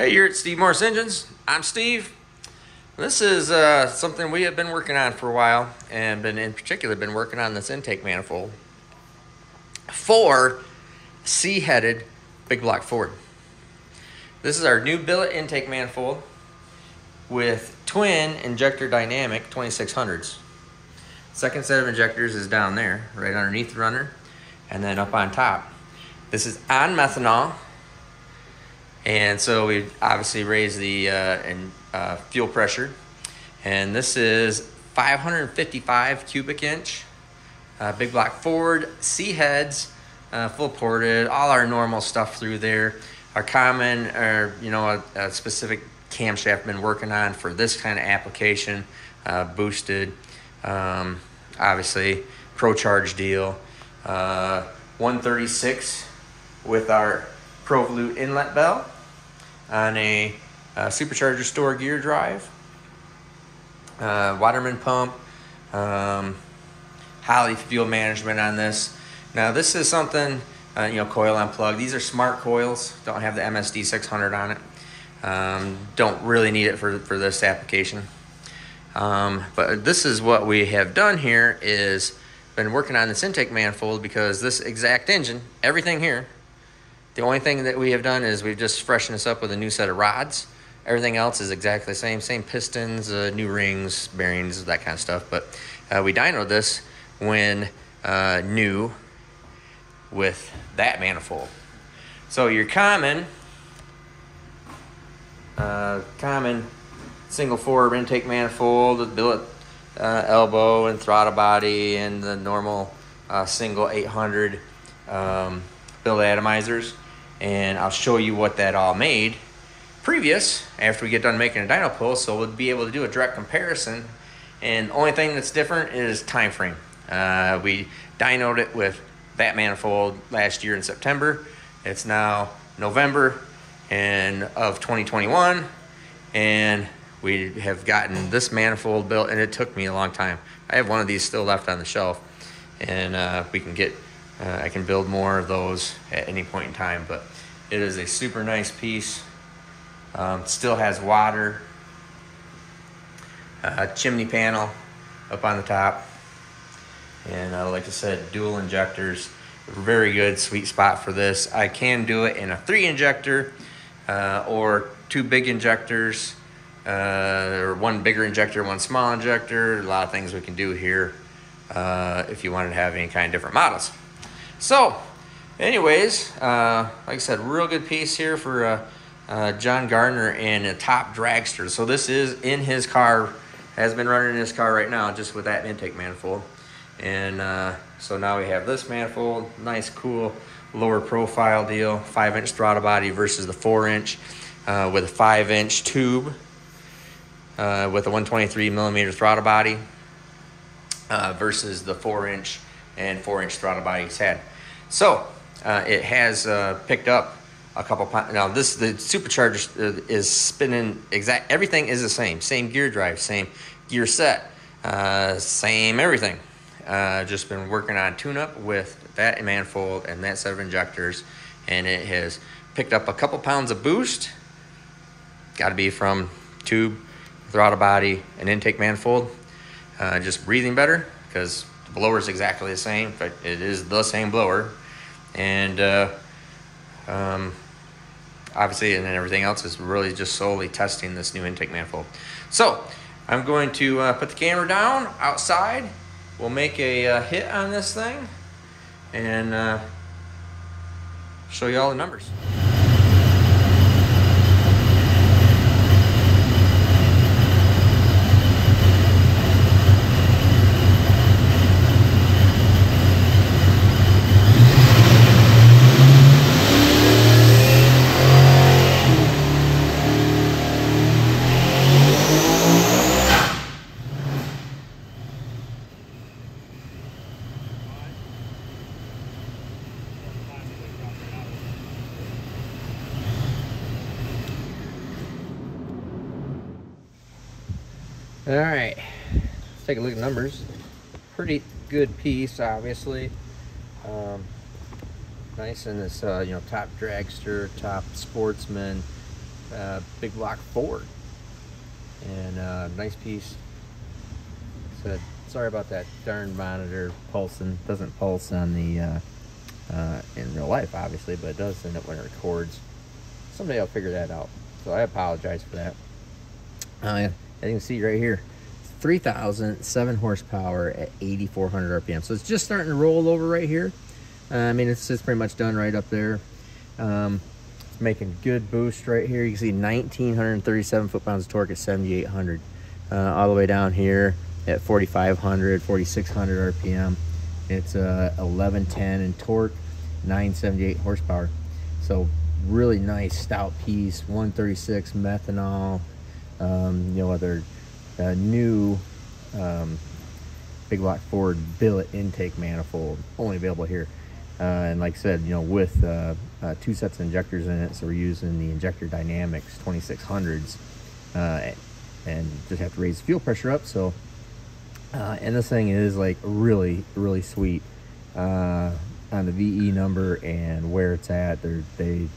Hey, you're at Steve Morris Engines. I'm Steve. This is uh, something we have been working on for a while, and been in particular been working on this intake manifold for C-headed big block Ford. This is our new billet intake manifold with twin injector dynamic 2600s. Second set of injectors is down there, right underneath the runner, and then up on top. This is on methanol, and so we obviously raise the uh, and, uh, fuel pressure. And this is 555 cubic inch, uh, big block Ford, C heads, uh, full ported, all our normal stuff through there. Our common, or you know, a, a specific camshaft been working on for this kind of application, uh, boosted, um, obviously pro charge deal, uh, 136 with our ProVolute inlet bell on a, a supercharger store gear drive, uh, Waterman pump, um, Holley fuel management on this. Now this is something, uh, you know, coil on plug. These are smart coils, don't have the MSD 600 on it. Um, don't really need it for, for this application. Um, but this is what we have done here is been working on this intake manifold because this exact engine, everything here, the only thing that we have done is we've just freshened this up with a new set of rods. Everything else is exactly the same, same pistons, uh, new rings, bearings, that kind of stuff. But uh, we dynoed this when uh, new with that manifold. So your common uh, common single four intake manifold the billet uh, elbow and throttle body and the normal uh, single 800 um, billet atomizers. And I'll show you what that all made. Previous after we get done making a dyno pull so we'll be able to do a direct comparison and the only thing that's different is time frame. Uh, we dynoed it with that manifold last year in september. It's now november and of 2021 and we have gotten this manifold built and it took me a long time. I have one of these still left on the shelf and uh, we can get uh, i can build more of those at any point in time but it is a super nice piece um, still has water uh, chimney panel up on the top and uh, like i said dual injectors very good sweet spot for this i can do it in a three injector uh, or two big injectors, uh, or one bigger injector, one small injector. A lot of things we can do here uh, if you wanted to have any kind of different models. So, anyways, uh, like I said, real good piece here for uh, uh, John Gardner and a top dragster. So this is in his car, has been running in his car right now, just with that intake manifold. And so now we have this manifold, nice, cool lower profile deal, five inch throttle body versus the four inch uh, with a five inch tube uh, with a 123 millimeter throttle body uh, versus the four inch and four inch throttle body it's had. So uh, it has uh, picked up a couple pounds. Now this the supercharger uh, is spinning exact. Everything is the same. Same gear drive. Same gear set. same everything. just been working on tune up with that manifold and that set of injectors, and it has picked up a couple pounds of boost. Got to be from tube, throttle body, and intake manifold. Uh, just breathing better because blower is exactly the same. but it is the same blower, and uh, um, obviously, and then everything else is really just solely testing this new intake manifold. So I'm going to uh, put the camera down outside. We'll make a uh, hit on this thing and uh, show you all the numbers. All right, let's take a look at numbers. Pretty good piece, obviously. Um, nice in this, uh, you know, top dragster, top sportsman, uh, big block Ford. And uh, nice piece. Said, sorry about that darn monitor pulsing. Doesn't pulse on the uh, uh, in real life, obviously, but it does end up when it records. Someday I'll figure that out. So I apologize for that. Uh, as you can see right here, 3,007 horsepower at 8,400 RPM. So it's just starting to roll over right here. Uh, I mean, it's, it's pretty much done right up there. Um, it's making good boost right here. You can see 1,937 foot-pounds of torque at 7,800. Uh, all the way down here at 4,500, 4,600 RPM. It's uh, 1110 in torque, 978 horsepower. So really nice stout piece, 136 methanol. Um, you know, other uh, new um, big block Ford billet intake manifold, only available here. Uh, and like I said, you know, with uh, uh, two sets of injectors in it, so we're using the Injector Dynamics 2600s, uh, and just have to raise fuel pressure up. So, uh, and this thing is like really, really sweet on the VE number and where it's at. They're, they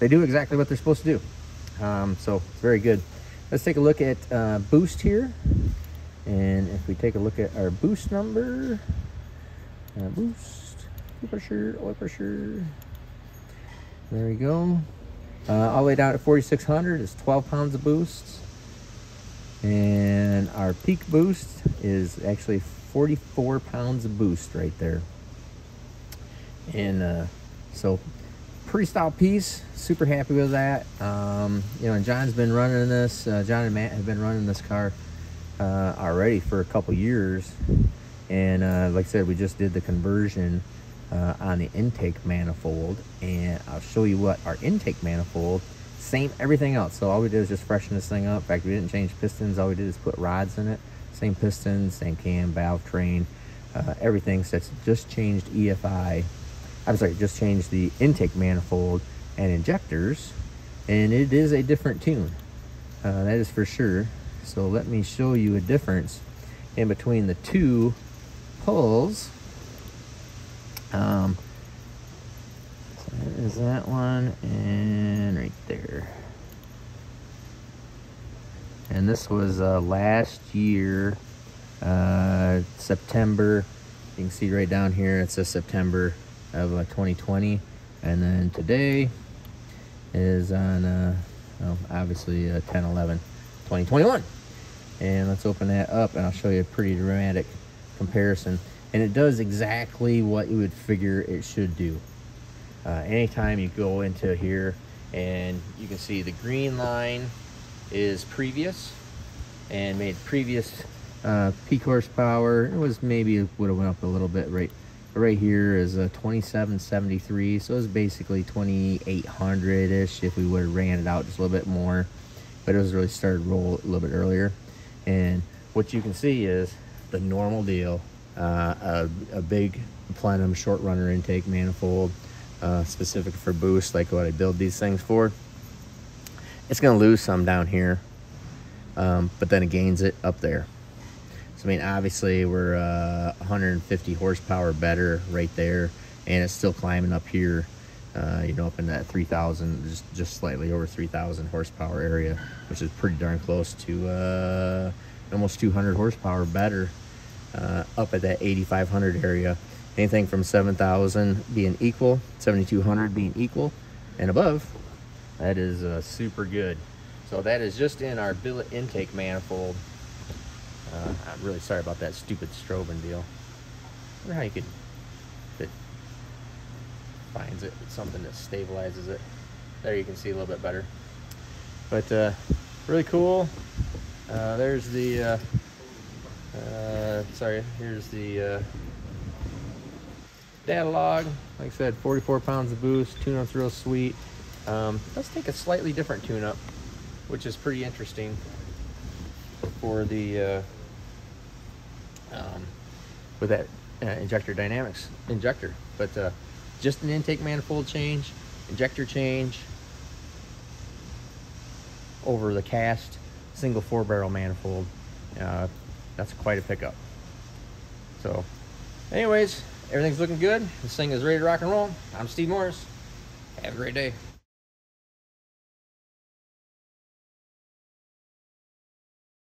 they do exactly what they're supposed to do. Um, so it's very good. Let's take a look at boost here. And if we take a look at our boost number, boost fuel pressure, oil pressure. There we go. Uh, all the way down to 4,600 is 12 pounds of boost. And our peak boost is actually 44 pounds of boost right there. And uh, so stout piece. Super happy with that. Um, you know, and John's been running this. Uh, John and Matt have been running this car uh, already for a couple years. And uh, like I said, we just did the conversion uh, on the intake manifold and I'll show you what our intake manifold same everything else so all we did is just freshen this thing up in fact we didn't change pistons all we did is put rods in it same pistons same cam valve train uh, everything so it's just changed EFI I'm sorry just changed the intake manifold and injectors and it is a different tune uh, that is for sure so let me show you a difference in between the two pulls um, so that is that one, and right there. And this was uh, last year, uh, September. You can see right down here, it says September of uh, 2020. And then today is on, uh, well, obviously, uh, 10 11 2021. And let's open that up, and I'll show you a pretty dramatic comparison and it does exactly what you would figure it should do. Uh, anytime you go into here and you can see the green line is previous and made previous uh, peak horsepower. It was maybe it would have went up a little bit right right here is a 2773 so it's basically 2800 ish if we would have ran it out just a little bit more but it was really started roll a little bit earlier and what you can see is the normal deal uh, a, a, big Plenum short runner intake manifold uh, specific for boost like what I build these things for. It's going to lose some down here, um, but then it gains it up there. I mean, obviously we're uh, 150 horsepower better right there, and it's still climbing up here. Uh, you know, up in that 3,000, just just slightly over 3,000 horsepower area, which is pretty darn close to uh, almost 200 horsepower better uh, up at that 8500 area anything from 7000 being equal 7200 being equal and above that is uh, super good so that is just in our billet intake manifold uh, I'm really sorry about that stupid strobing deal I wonder how you could it finds it something that stabilizes it there you can see a little bit better but uh, really cool uh, there's the uh, uh, sorry, here's the uh, data log. Like I said, 44 pounds of boost. Tune-up's real sweet. Um, let's take a slightly different tune-up, which is pretty interesting for the um, with that uh, injector dynamics injector. But uh, just an intake manifold change, injector change over the cast single four barrel manifold. Uh, that's quite a pickup. So, anyways, everything's looking good. This thing is ready to rock and roll. I'm Steve Morris. Have a great day.